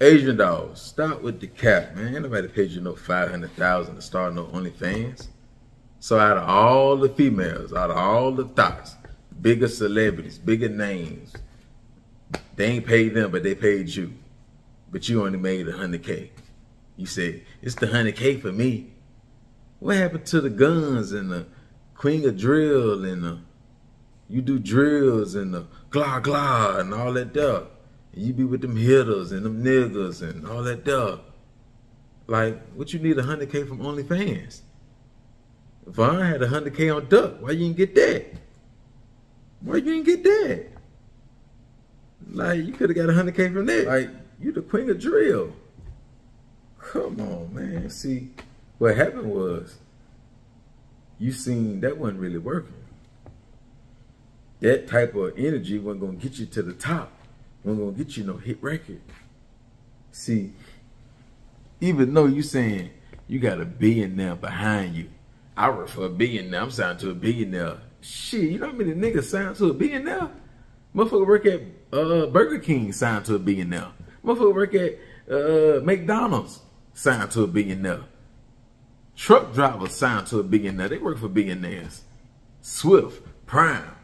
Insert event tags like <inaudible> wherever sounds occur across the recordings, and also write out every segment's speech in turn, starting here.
Asian dolls, stop with the cap, man. Ain't nobody paid you no 500000 to start no OnlyFans. So out of all the females, out of all the thoughts, bigger celebrities, bigger names, they ain't paid them, but they paid you. But you only made a 100K. You said, it's the 100K for me. What happened to the guns and the queen of drill and the, you do drills and the glah glah and all that stuff. You be with them hitters and them niggas and all that stuff. Like, what you need 100K from OnlyFans? If I had 100K on Duck, why you didn't get that? Why you didn't get that? Like, you could have got 100K from that. Like, you the queen of drill. Come on, man. See, what happened was, you seen that wasn't really working. That type of energy wasn't gonna get you to the top. Wasn't gonna get you no hit record. See, even though you saying you got a billionaire behind you, I work for a billionaire. I'm signed to a billionaire. Shit, you know how many niggas signed to a billionaire? Motherfucker work at uh, Burger King signed to a billionaire. Motherfucker work at uh, McDonald's signed to a billionaire. Truck drivers signed to a billionaire. They work for billionaires. Swift, Prime,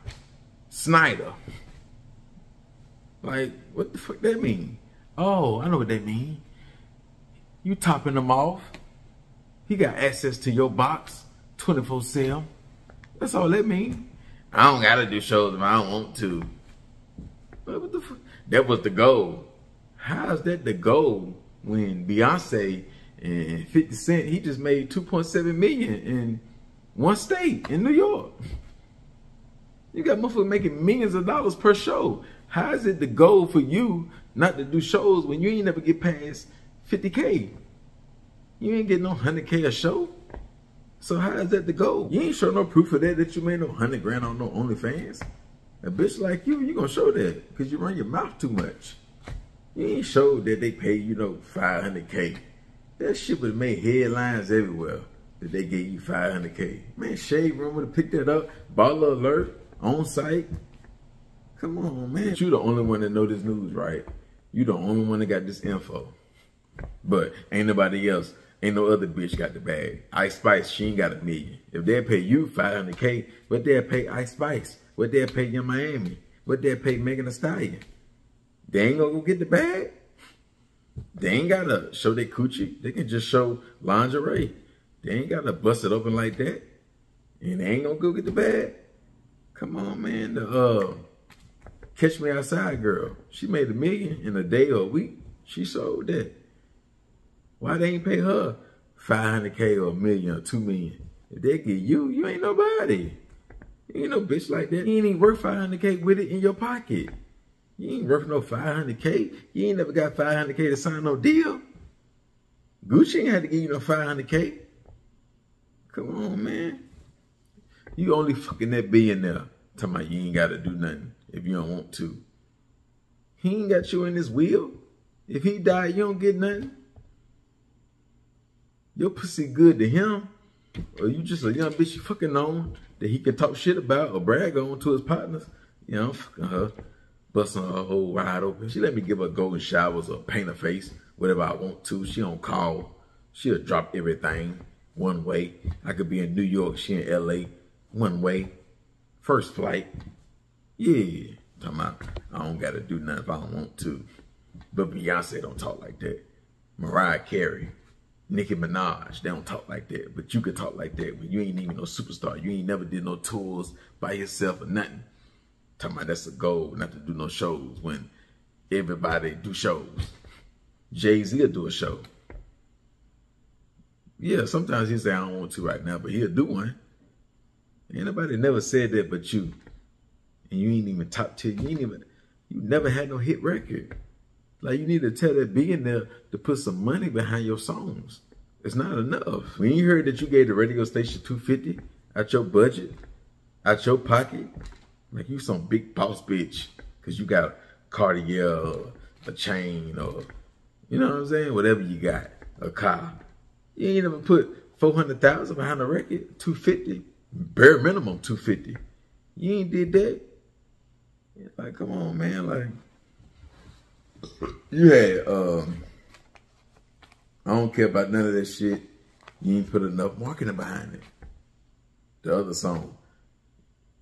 Schneider. Like, what the fuck that mean? Oh, I know what that mean. You topping them off. He got access to your box 24 7. That's all that mean. I don't gotta do shows if I don't want to. But what the fuck? That was the goal. How's that the goal when Beyonce and 50 Cent, he just made 2.7 million in one state in New York. You got motherfuckers making millions of dollars per show. How is it the goal for you not to do shows when you ain't never get past 50K? You ain't getting no 100K a show. So how is that the goal? You ain't show no proof of that, that you made no 100 grand on no OnlyFans. A bitch like you, you gonna show that because you run your mouth too much. You ain't showed that they pay you know 500K. That shit would have made headlines everywhere that they gave you 500K. Man, Shade Room would have picked that up. Baller alert on site. Come on, man. You the only one that know this news, right? You the only one that got this info. But ain't nobody else, ain't no other bitch got the bag. Ice Spice, she ain't got a million. If they pay you 500K, what they'll pay Ice Spice? What they'll pay Yung Miami? What they'll pay Megan Thee Stallion? They ain't gonna go get the bag? They ain't gotta show their coochie. They can just show lingerie. They ain't gotta bust it open like that. And they ain't gonna go get the bag. Come on, man. The uh, Catch Me Outside girl. She made a million in a day or a week. She sold that. Why they ain't pay her 500K or a million or two million? If they get you, you ain't nobody. You ain't no bitch like that. You ain't even worth 500K with it in your pocket. You ain't worth no 500K. You ain't never got 500K to sign no deal. Gucci ain't had to give you no 500K. Come on, man. You only fucking that billionaire. Talking about you ain't got to do nothing if you don't want to. He ain't got you in his wheel. If he die, you don't get nothing. Your pussy good to him. Or you just a young bitch you fucking on that he can talk shit about or brag on to his partners. You know, I'm fucking her busting her whole wide open. She let me give her golden showers or paint her face, whatever I want to. She don't call. She'll drop everything one way. I could be in New York, she in LA, one way. First flight. Yeah. Talking about, I don't gotta do nothing if I don't want to. But Beyonce don't talk like that. Mariah Carey, Nicki Minaj, they don't talk like that. But you could talk like that when you ain't even no superstar. You ain't never did no tours by yourself or nothing. Talking about that's a goal, not to do no shows when everybody do shows. Jay-Z will do a show. Yeah, sometimes he say I don't want to right now, but he'll do one. Anybody never said that but you. And you ain't even top tier. You ain't even you never had no hit record. Like you need to tell that billionaire to put some money behind your songs. It's not enough. When you heard that you gave the radio station 250 out your budget, out your pocket, like you some big boss bitch, cause you got Cartier, or a chain, or you know what I'm saying? Whatever you got, a car. You ain't even put 400,000 behind a record, 250, bare minimum 250. You ain't did that. Like, come on, man. Like, You had um I don't care about none of that shit. You ain't put enough marketing behind it. The other song,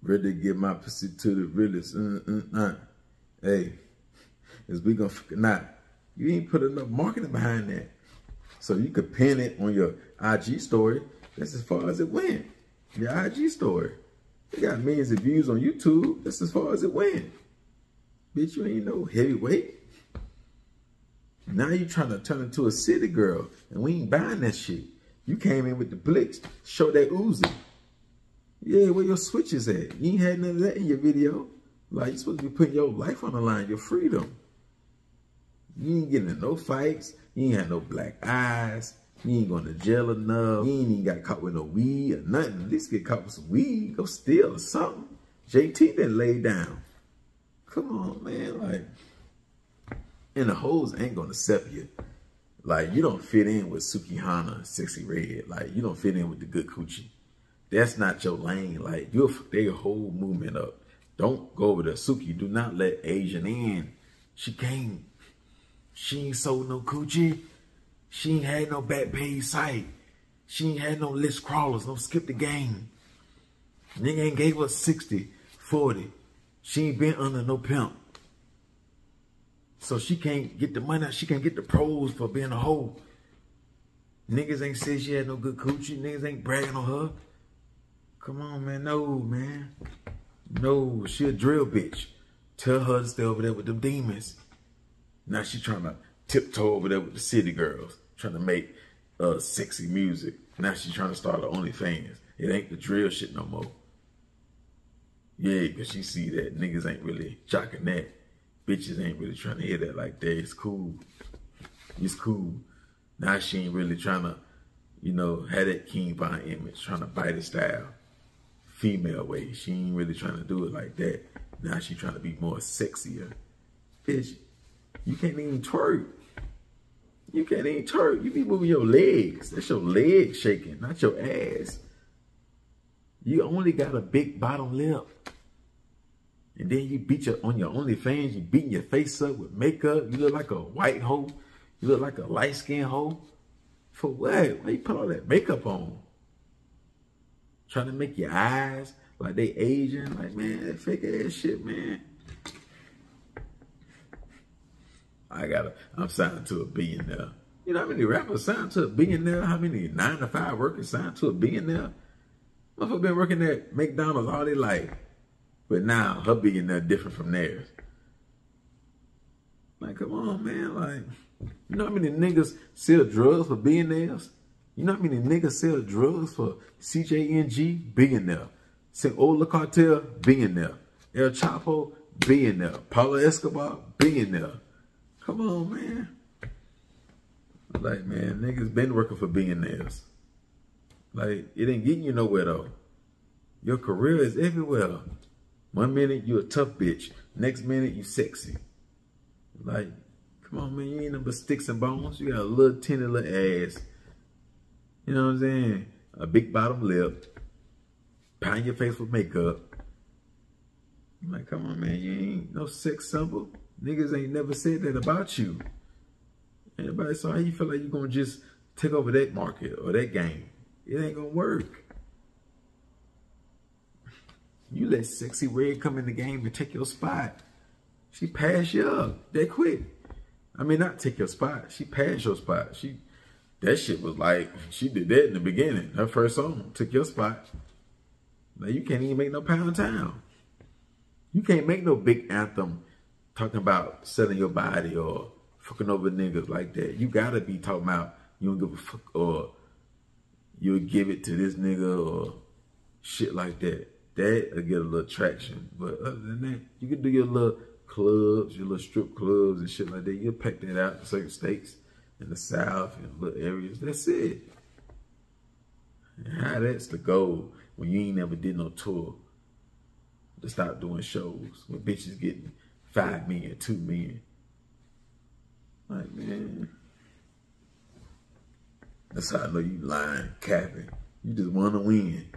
ready to give my pussy to the realest. Uh, uh, uh. Hey, is we gonna not? You ain't put enough marketing behind that, so you could pin it on your IG story. That's as far as it went. Your IG story. You got millions of views on YouTube. That's as far as it went. Bitch, you ain't no heavyweight. Now you trying to turn into a city girl, and we ain't buying that shit. You came in with the blitz, show that Uzi. Yeah, where your switches at? You ain't had none of that in your video. Like, you supposed to be putting your life on the line, your freedom. You ain't getting in no fights. You ain't had no black eyes. You ain't going to jail enough. You ain't even got caught with no weed or nothing. At least get caught with some weed. Go steal or something. JT then lay down. Come on, man. Like, and the hoes ain't gonna accept you. Like you don't fit in with Sukihana, Sexyy Red. Like you don't fit in with the good coochie. That's not your lane. Like you'll their whole movement up. Don't go over to Suki. Do not let Asian in. She can't. She ain't sold no coochie. She ain't had no Backpage site. She ain't had no list crawlers, no skip the game. Nigga ain't gave her 60, 40. She ain't been under no pimp. So she can't get the money. She can't get the pros for being a hoe. Niggas ain't say she had no good coochie. Niggas ain't bragging on her. Come on, man. No, man. No, she a drill bitch. Tell her to stay over there with them demons. Now she trying to tiptoe over there with the city girls. Trying to make uh, sexy music. Now she trying to start her OnlyFans. It ain't the drill shit no more. Yeah, because she see that niggas ain't really jocking that bitches ain't really trying to hear that like that. It's cool. It's cool. Now she ain't really trying to, you know, have that King Von image, trying to bite his style. Female way. She ain't really trying to do it like that. Now she trying to be more sexier. Bitch, you can't even twerk. You can't even turn. You be moving your legs. That's your legs shaking, not your ass. You only got a big bottom lip. And then you beat your on your OnlyFans, you beating your face up with makeup. You look like a white hoe. You look like a light skinned hoe. For what? Why you put all that makeup on? Trying to make your eyes like they Asian. Like, man, that fake ass shit, man. I gotta, I'm signed to a billionaire. You know how many rappers signed to a billionaire? How many nine to five workers signed to a billionaire? Motherfucker been working at McDonald's all their life. But now her there different from theirs. Like, come on, man. Like, you know how many niggas sell drugs for billionaires? You know how many niggas sell drugs for CJNG? Billionaire. Ola Cartel? Billionaire. El Chapo? Billionaire. Pablo Escobar? Billionaire. Come on, man. Like, man, niggas been working for billionaires. Like, it ain't getting you nowhere, though. Your career is everywhere. One minute you a tough bitch. Next minute you sexy. Like, come on, man. You ain't number sticks and bones. You got a little tiny little ass. You know what I'm saying? A big bottom lip. Pound your face with makeup. I'm like, come on, man. You ain't no sex symbol. Niggas ain't never said that about you. Anybody, so how you feel like you're gonna just take over that market or that game? It ain't gonna work. You let Sexyy Red come in the game and take your spot. She passed you up that quick. I mean, not take your spot. She passed your spot. She, that shit was like, she did that in the beginning. Her first song took your spot. Now you can't even make no pound town. You can't make no big anthem talking about selling your body or fucking over niggas like that. You gotta be talking about you don't give a fuck or you'll give it to this nigga or shit like that that will get a little traction. But other than that, you can do your little clubs, your little strip clubs and shit like that. You'll pack that out in certain states in the South and little areas. That's it. How that's the goal when you ain't never did no tour to stop doing shows when bitches getting five million, two million. Like, man. That's how I know you lying, capping. You just want to win.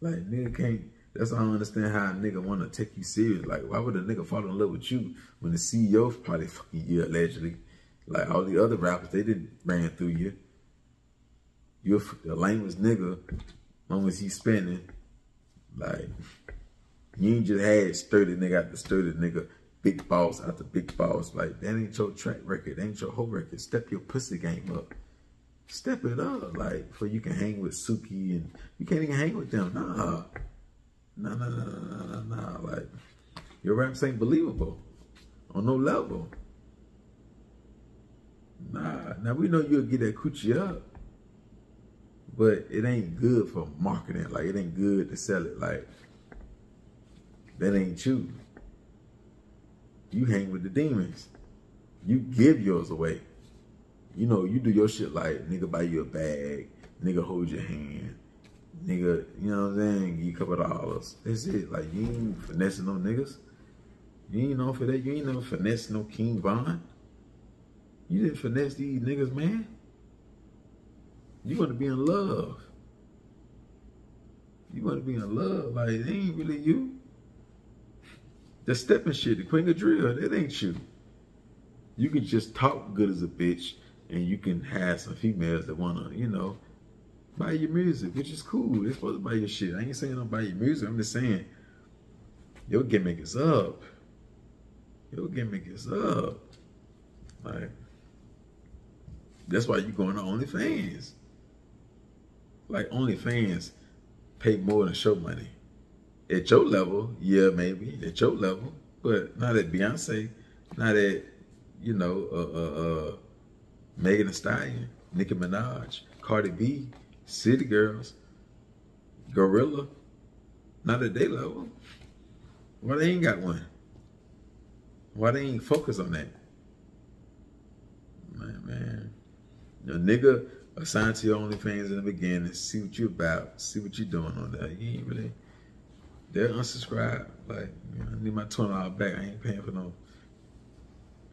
Like nigga can't That's why I understand how a nigga want to take you serious. Like, why would a nigga fall in love with you when the CEO probably fucking you allegedly? Like all the other rappers, they didn't ran through you. You're the lamest nigga. Long as he's spending, like you ain't just had sturdy nigga after sturdy nigga, big boss after big boss. Like that ain't your track record. That ain't your whole record. Step your pussy game up. Step it up, like, for you can hang with Suki and you can't even hang with them. Nah. Nah, nah, nah, nah, nah, nah. Like, your raps ain't believable on no level. Nah, now we know you'll get that coochie up, but it ain't good for marketing. Like, it ain't good to sell it. Like, that ain't you. You hang with the demons. You give yours away you know, you do your shit like nigga buy you a bag, nigga hold your hand, nigga, you know what I'm saying? You couple dollars. That's it. Like you ain't finessing no niggas. You ain't know for that. You ain't never finesse no King Von. You didn't finesse these niggas, man. You want to be in love. You want to be in love. Like, it ain't really you. The stepping shit, the queen of drill, it ain't you. You can just talk good as a bitch and you can have some females that wanna, you know, buy your music, which is cool. They're supposed to buy your shit. I ain't saying don't buy your music. I'm just saying your gimmick is up. Your gimmick is up. Like that's why you going to OnlyFans. Like OnlyFans pay more than show money. At your level, yeah, maybe at your level, but not at Beyonce, not at you know, uh, uh, uh Megan Thee Stallion, Nicki Minaj, Cardi B, City Girls, GloRilla, not at their level. Why they ain't got one? Why they ain't focus on that? Man, man. A nigga assigned to your OnlyFans in the beginning, see what you about, see what you doing on that. You ain't really, they're unsubscribed. Like, you know, I need my $20 back. I ain't paying for no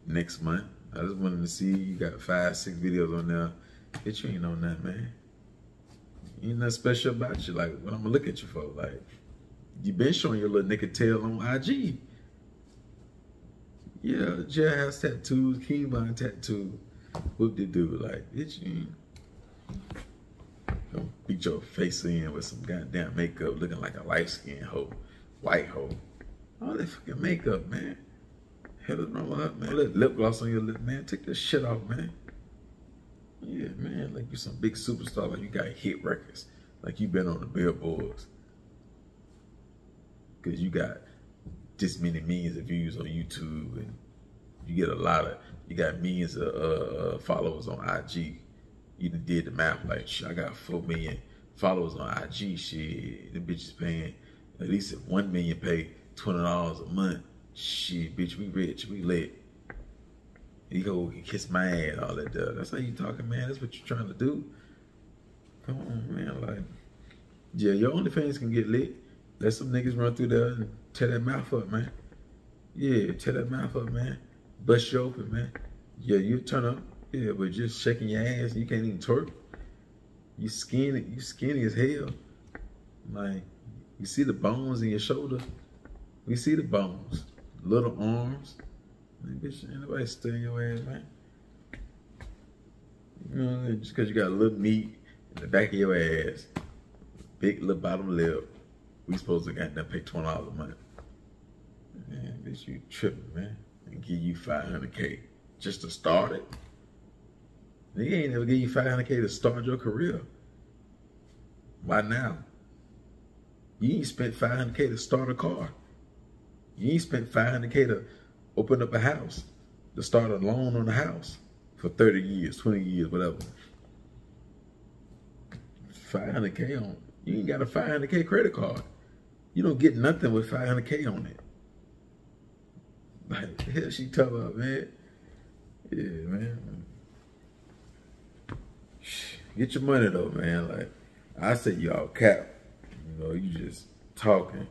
next month. I just wanted to see you got five, six videos on there. Bitch, you ain't on that, man. Ain't nothing special about you. Like, what I'm gonna look at you for? Like, you been showing your little nigga tail on IG. Yeah, jazz tattoos, King Von tattoo. What they do? Like, bitch, you ain't gonna your face in with some goddamn makeup looking like a light skinned hoe, white hoe. All that fucking makeup, man. Hell is wrong lip gloss on your lip, man. Take this shit off, man. Yeah, man. Like you're some big superstar. Like you got hit records. Like you been on the billboards. Cause you got this many millions of views on YouTube and you get a lot of you got millions of uh, uh followers on IG. You did the math like shit, I got four million followers on IG. Shit, the bitch is paying at least one million pay twenty dollars a month Shit, bitch, we rich, we lit. You go kiss my ass, all that stuff. That's how you talking, man. That's what you're trying to do. Come on, man. Like, yeah, your OnlyFans can get lit. Let some niggas run through there and tear that mouth up, man. Yeah, tear that mouth up, man. Bust you open, man. Yeah, you turn up. Yeah, but just shaking your ass, you can't even twerk. You skinny, you skinny as hell. Like, you see the bones in your shoulder. We see the bones little arms. Man, bitch, ain't nobody your ass, man. You know, just because you got a little meat in the back of your ass, big little bottom lip, we supposed to got that pay twenty dollars a month. Man, bitch, you tripping, man. And give you 500K just to start it. Nigga ain't never give you 500K to start your career. Why now? You ain't spent 500K to start a car. You ain't spent 500K to open up a house, to start a loan on a house for 30 years, 20 years, whatever. 500K on, you ain't got a 500K credit card. You don't get nothing with 500K on it. Like, <laughs> hell she talking about, man? Yeah, man. Get your money though, man. Like, I say y'all cap. You know, you just talking.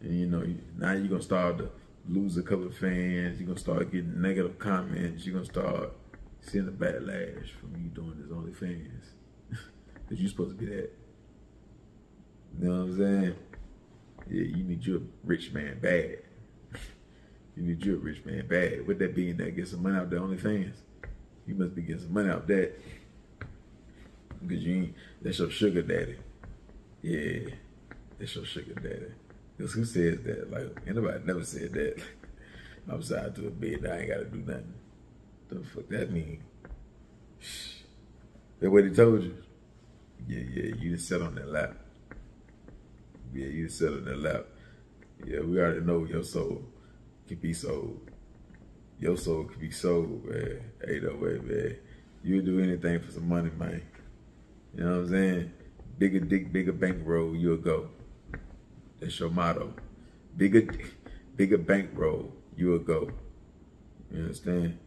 And you know, now you're gonna start to lose a couple of fans. You're gonna start getting negative comments. You're gonna start seeing the backlash from you doing this OnlyFans. <laughs> Cause you're supposed to be that. You know what I'm saying? Yeah, you need your rich man bad. <laughs> You need your rich man bad. With that being that, get some money out the OnlyFans. You must be getting some money out that. Because you ain't, that's your sugar daddy. Yeah, that's your sugar daddy. Because who says that? Like, anybody never said that. <laughs> I'm side to a bed, I ain't got to do nothing. What the fuck that mean? That what he told you? Yeah, yeah, you just sat on that lap. Yeah, you just sat on that lap. Yeah, we already know your soul can be sold. Your soul can be sold, man. Ain't no way, man. You'll do anything for some money, man. You know what I'm saying? Bigger dick, bigger bankroll, you'll go. That's your motto. Bigger, bigger bankroll, you'll go. You understand?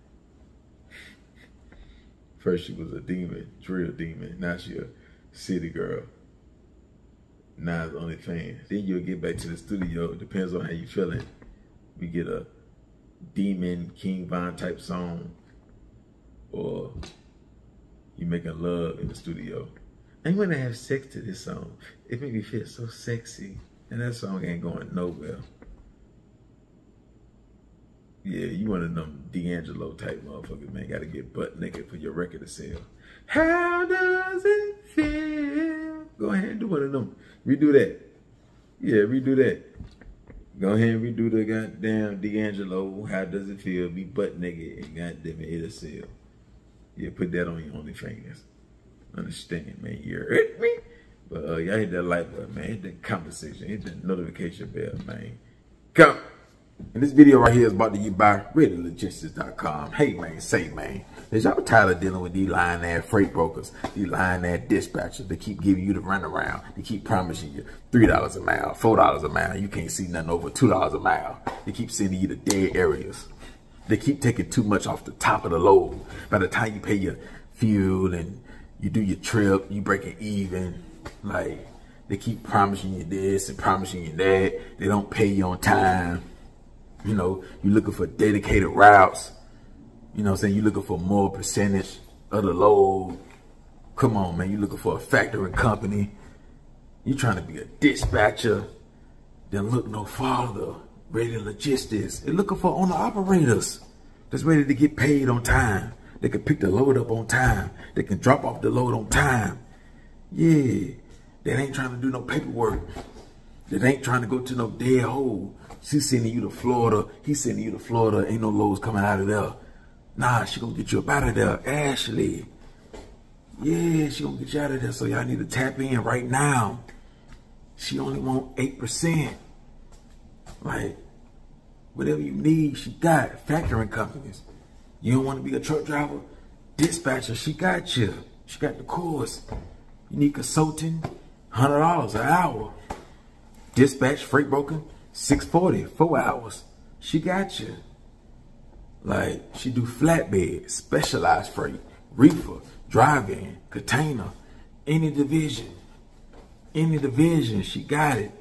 First she was a demon, drill demon. Now she a city girl. Now it's OnlyFans. Then you'll get back to the studio. Depends on how you feeling. We get a demon King Von type song, or you making love in the studio. And when I have sex to this song, it make me feel so sexy. And that song ain't going nowhere. Yeah, you one of them D'Angelo type motherfuckers, man. Gotta get butt naked for your record to sell. How does it feel? Go ahead and do one of them. Redo that. Yeah, redo that. Go ahead and redo the goddamn D'Angelo. How does it feel? Be butt naked and goddamn it, it'll sell. Yeah, put that on your OnlyFans. Understand, man. You heard me? But uh, y'all hit that like button, man. Hit that conversation. Hit that notification bell, man. Come. And this video right here is about to get by ReadyLogistics.com. Hey, man, say, man. Is y'all tired of dealing with these lying ass freight brokers, these lying ass dispatchers that keep giving you the runaround? They keep promising you $3 a mile, $4 a mile. You can't see nothing over $2 a mile. They keep sending you to dead areas. They keep taking too much off the top of the load. By the time you pay your fuel and you do your trip, you break it even. Like, they keep promising you this and promising you that. They don't pay you on time. You know, you're looking for dedicated routes. You know I'm saying? You're looking for more percentage of the load. Come on, man. You're looking for a factoring company. You're trying to be a dispatcher. Then look no farther. Ready logistics. They're looking for owner operators that's ready to get paid on time. They can pick the load up on time. They can drop off the load on time. Yeah. That ain't trying to do no paperwork. That ain't trying to go to no dead hole. She's sending you to Florida. He's sending you to Florida. Ain't no loads coming out of there. Nah, she gonna get you up out of there. Ashley. Yeah, she gonna get you out of there. So y'all need to tap in right now. She only want 8%. Like, whatever you need, she got. Factoring companies. You don't want to be a truck driver? Dispatcher, she got you. She got the course. You need consulting? $100 an hour. Dispatch, freight broker, 640, four hours. She got you. Like, she do flatbed, specialized freight, reefer, dry van, container, any division. Any division, she got it.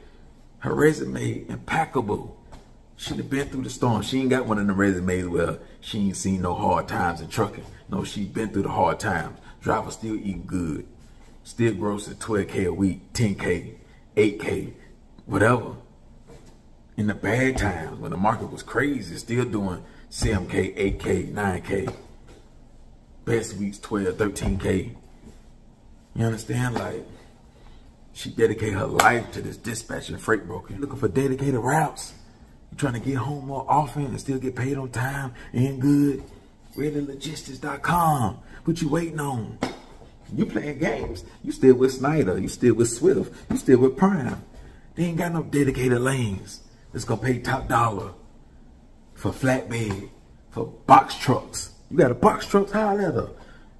Her resume, impeccable. She'd have been through the storm. She ain't got one of the resumes where she ain't seen no hard times in trucking. No, she been through the hard times. Driver still eat good. Still grossing 12K a week, 10K, 8K, whatever in the bad times when the market was crazy, still doing 7K, 8K, 9K. Best weeks 12, 13K. You understand? Like, she dedicated her life to this dispatching freight broker. Looking for dedicated routes. Trying to get home more often and still get paid on time and good. ReadyLogistics.com. What you waiting on? You playing games. You still with Schneider. You still with Swift. You still with Prime. They ain't got no dedicated lanes that's gonna pay top dollar for flatbed, for box trucks. You got a box truck, high leather.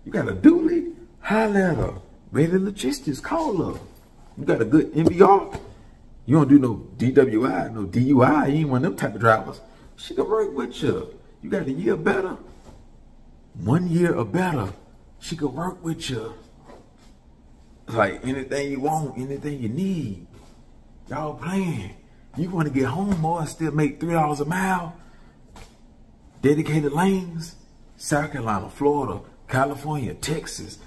You got a dually, high leather. Ready logistics, call her. You got a good MVR. You don't do no DWI, no DUI. You ain't one of them type of drivers. She can work with you. You got a year better. One year or better. She can work with you. Like anything you want, anything you need. Y'all playing. You want to get home more and still make $3 a mile? Dedicated lanes? South Carolina, Florida, California, Texas,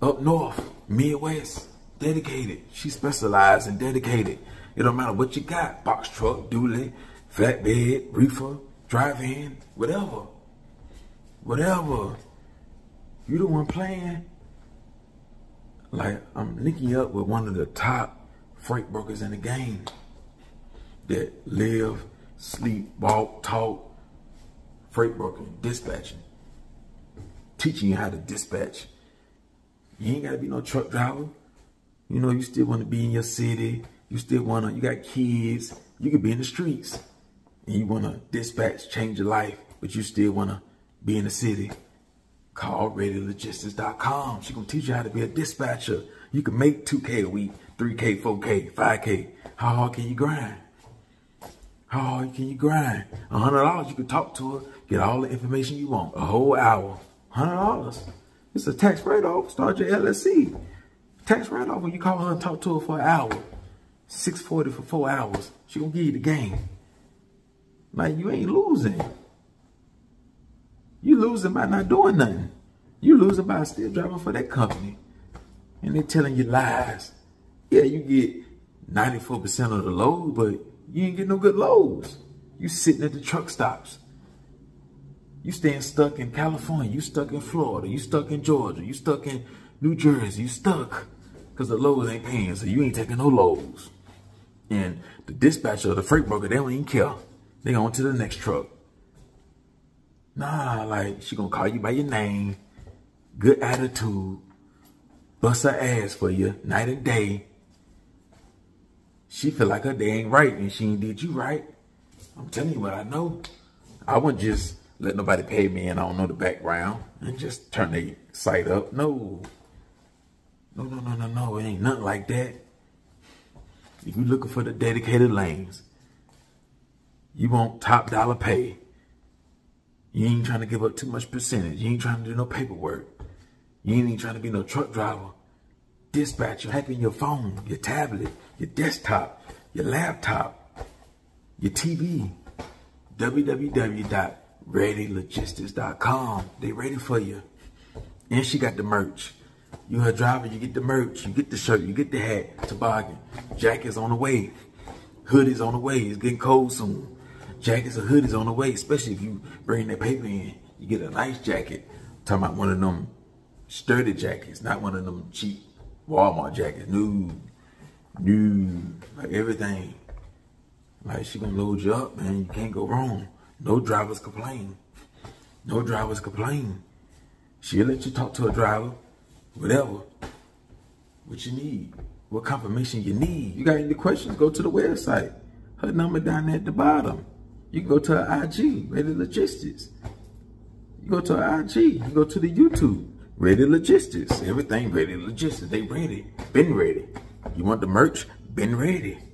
up north, Midwest. Dedicated. She specialized and dedicated. It don't matter what you got. Box truck, dually, flatbed, reefer, dry van, whatever. Whatever. You the one playing. Like, I'm linking up with one of the top freight brokers in the game that live, sleep, walk, talk, freight broking, dispatching, teaching you how to dispatch. You ain't gotta be no truck driver. You know, you still wanna be in your city. You still wanna, you got kids. You could be in the streets and you wanna dispatch, change your life, but you still wanna be in the city. Call ReadyLogistics.com. She gonna teach you how to be a dispatcher. You can make 2K a week, 3K, 4K, 5K. How hard can you grind? How hard can you grind? A hundred dollars, you can talk to her, get all the information you want. A whole hour. Hundred dollars. It's a tax write-off. Start your LLC. Tax write-off when you call her and talk to her for an hour. 640 for four hours. She gonna give you the game. Like you ain't losing. You losing by not doing nothing. You losing by still driving for that company. And they telling you lies. Yeah, you get 94% of the load, but you ain't get no good loads. You sitting at the truck stops. You staying stuck in California. You stuck in Florida. You stuck in Georgia. You stuck in New Jersey. You stuck because the loads ain't paying, so you ain't taking no loads. And the dispatcher or the freight broker, they don't even care. They go on to the next truck. Nah, like she gonna call you by your name, good attitude, bust her ass for you night and day. She feel like her day ain't right and she ain't did you right. I'm telling you what I know. I wouldn't just let nobody pay me and I don't know the background and just turn the site up. No. No, no, no, no, no. It ain't nothing like that. If you're looking for the dedicated lanes, you want top dollar pay. You ain't trying to give up too much percentage. You ain't trying to do no paperwork. You ain't even trying to be no truck driver. Dispatcher, hacking your phone, your tablet, your desktop, your laptop, your TV. www.readylogistics.com. They ready for you. And she got the merch. You her driver, you get the merch, you get the shirt, you get the hat, toboggan. Jacket's on the way. Hoodie's on the way. It's getting cold soon jackets or hoodies on the way, especially if you bring that paper in. You get a nice jacket. I'm talking about one of them sturdy jackets, not one of them cheap Walmart jackets. New, new, like everything. Like she gonna load you up, man. You can't go wrong. No drivers complain. No drivers complain. She'll let you talk to a driver, whatever. What you need, what confirmation you need. You got any questions? Go to the website. Her number down at the bottom. You go to her IG, Ready Logistics. You go to her IG, you go to the YouTube, Ready Logistics. Everything Ready Logistics. They ready, been ready. You want the merch? Been ready. <laughs>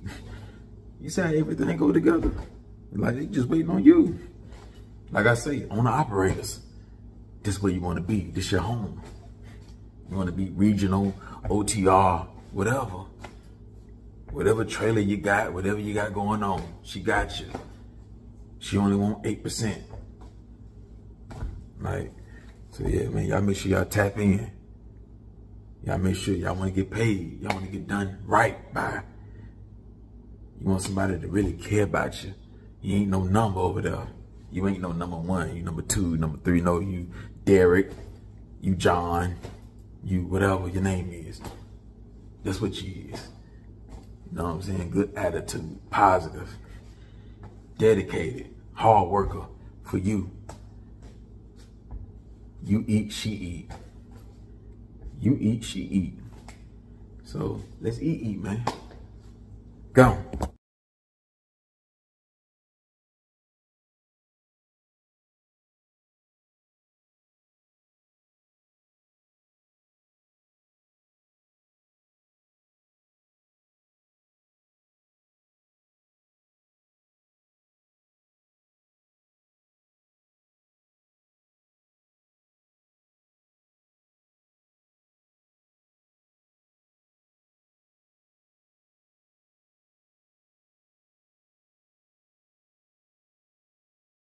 You see how everything go together? Like they just waiting on you. Like I say, on the operators. This where you want to be. This your home. You want to be regional, OTR, whatever. Whatever trailer you got, whatever you got going on, she got you. She only want 8%. Like, so yeah, man, y'all make sure y'all tap in. Y'all make sure y'all want to get paid. Y'all want to get done right by. You want somebody to really care about you. You ain't no number over there. You ain't no number one. You number two, number three. No, you Derek, you John, you whatever your name is. That's what you is. You know what I'm saying? Good attitude, positive dedicated, hard worker for you. You eat, she eat. You eat, she eat. So let's eat, eat, man. Go.